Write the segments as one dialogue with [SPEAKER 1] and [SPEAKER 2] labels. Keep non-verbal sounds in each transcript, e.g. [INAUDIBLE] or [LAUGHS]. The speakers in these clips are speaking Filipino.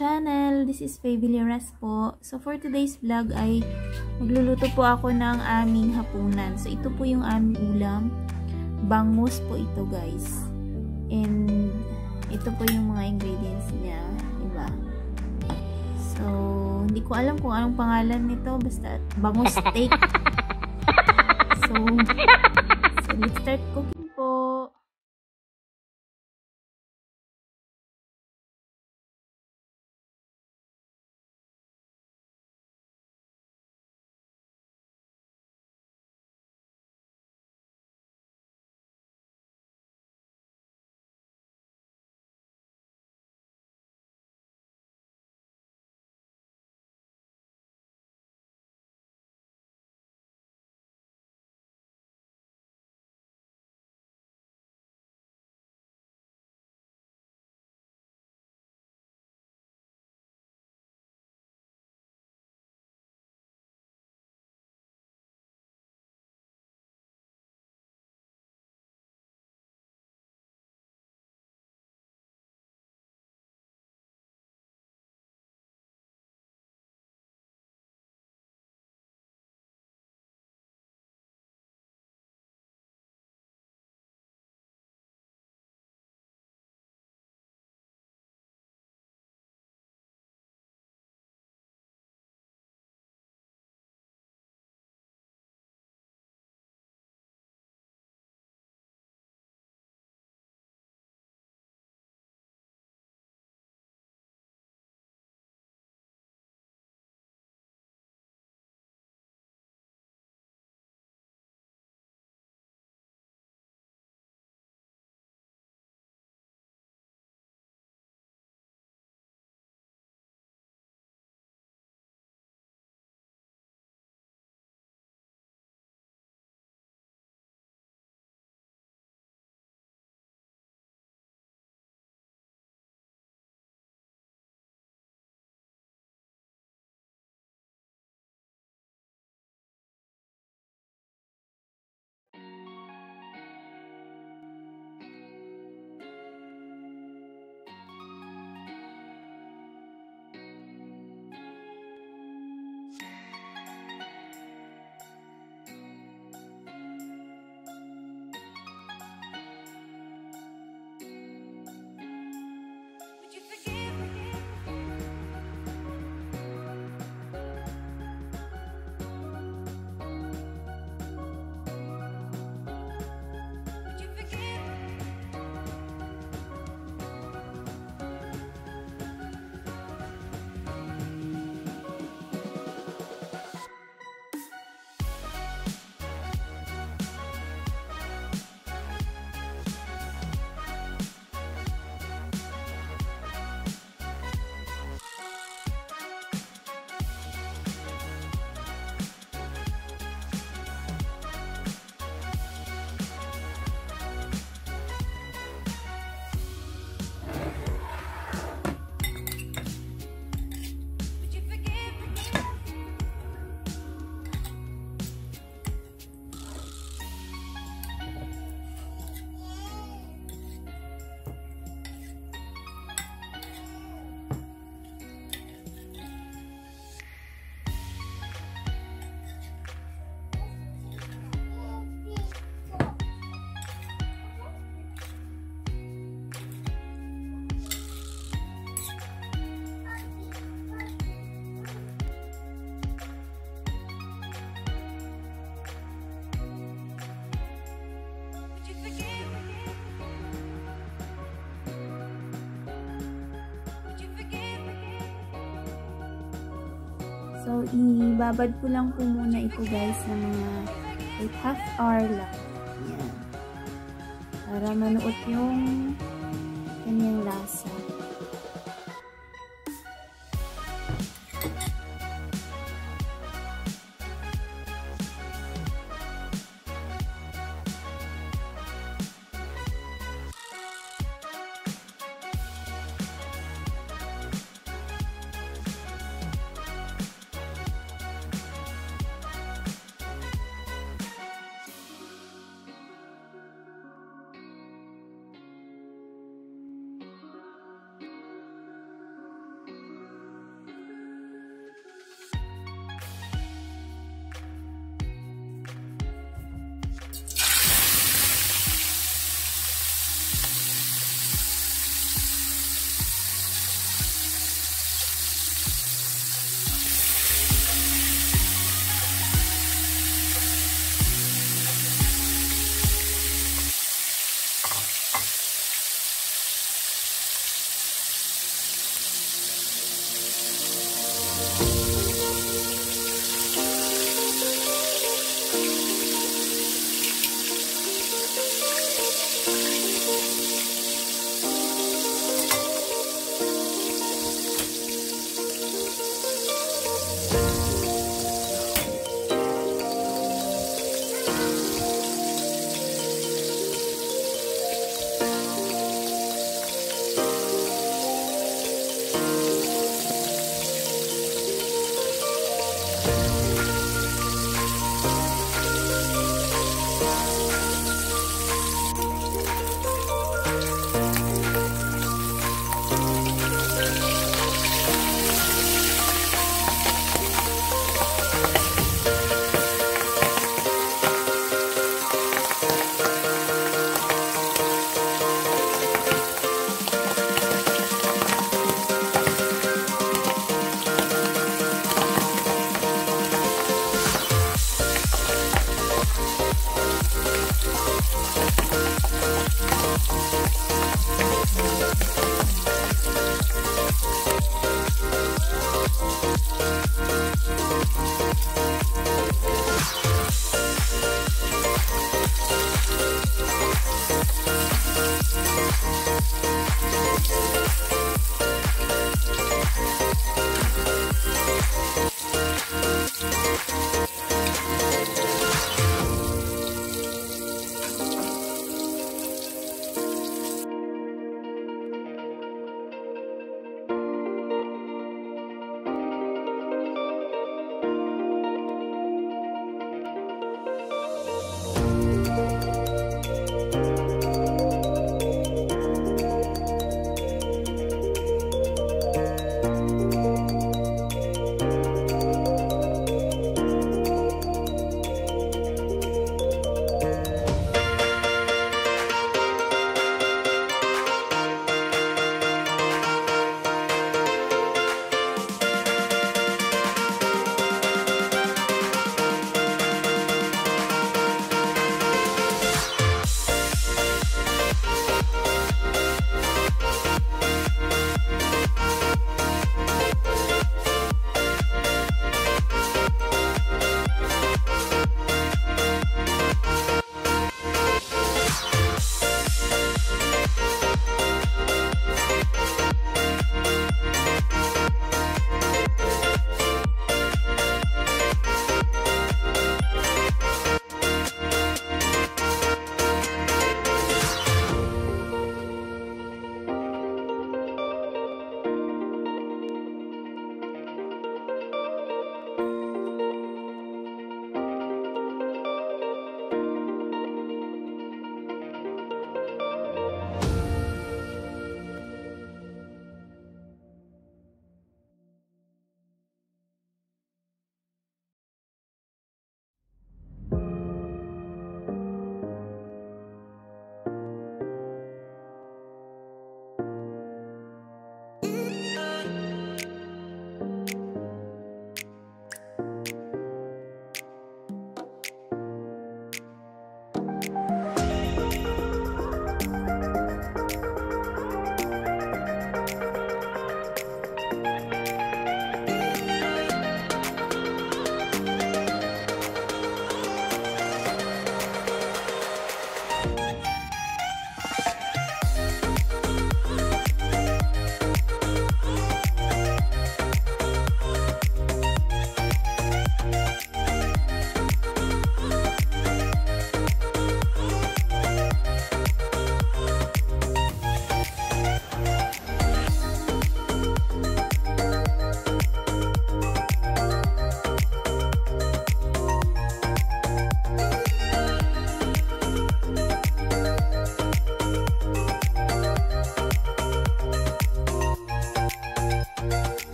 [SPEAKER 1] channel. This is Faye Villeras po. So, for today's vlog ay magluluto po ako ng aming hapunan. So, ito po yung aming ulam. Bangus po ito, guys. And, ito po yung mga ingredients niya. Diba? So, hindi ko alam kung anong pangalan nito. Basta, bangus steak. [LAUGHS] So, so let's start cooking So, ibabad ko lang po muna ito guys na mga like half hour lang. Yan. Para manuot yung kanyang lasa.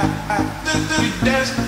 [SPEAKER 2] We dance.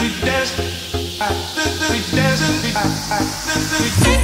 [SPEAKER 2] We dance. We dance. We dance.